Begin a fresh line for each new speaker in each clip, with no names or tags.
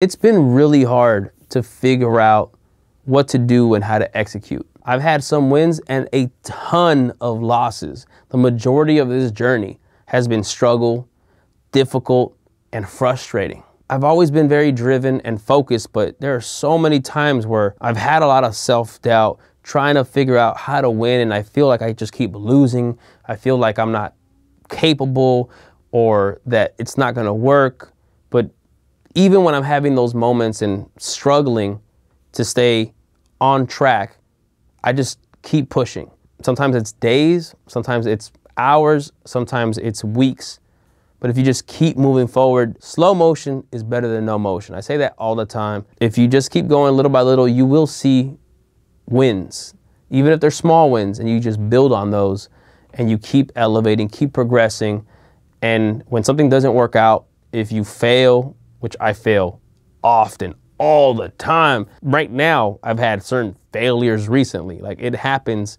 It's been really hard to figure out what to do and how to execute. I've had some wins and a ton of losses. The majority of this journey has been struggle, difficult, and frustrating. I've always been very driven and focused, but there are so many times where I've had a lot of self doubt trying to figure out how to win, and I feel like I just keep losing. I feel like I'm not capable or that it's not gonna work. But even when I'm having those moments and struggling to stay on track, I just keep pushing. Sometimes it's days, sometimes it's hours, sometimes it's weeks. But if you just keep moving forward, slow motion is better than no motion. I say that all the time. If you just keep going little by little, you will see wins, even if they're small wins, and you just build on those and you keep elevating, keep progressing. And when something doesn't work out, if you fail, which I fail often, all the time. Right now, I've had certain failures recently. Like it happens.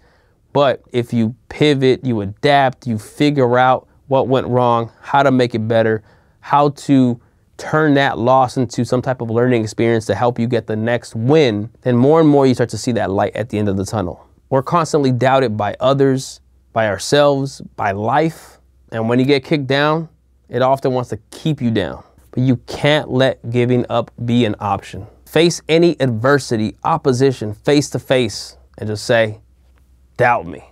But if you pivot, you adapt, you figure out what went wrong, how to make it better, how to turn that loss into some type of learning experience to help you get the next win, then more and more you start to see that light at the end of the tunnel. We're constantly doubted by others, by ourselves, by life. And when you get kicked down, it often wants to keep you down but you can't let giving up be an option. Face any adversity, opposition face to face, and just say, doubt me.